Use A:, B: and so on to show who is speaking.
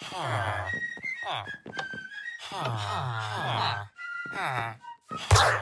A: Ha. Ha. Ha. Ha. Ha.